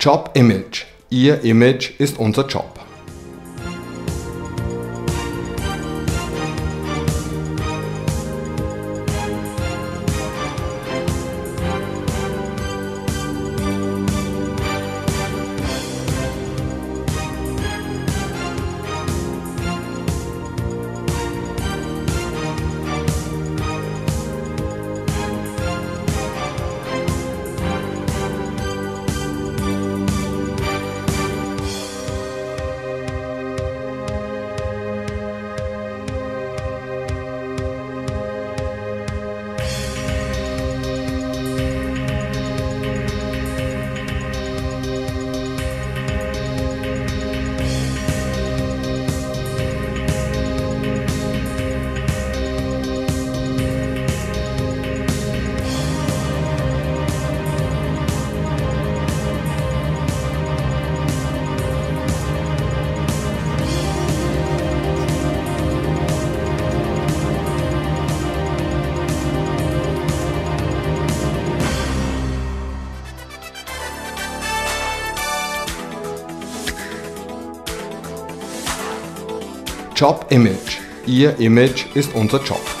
Job Image. Ihr Image ist unser Job. Job Image. Ihr Image ist unser Job.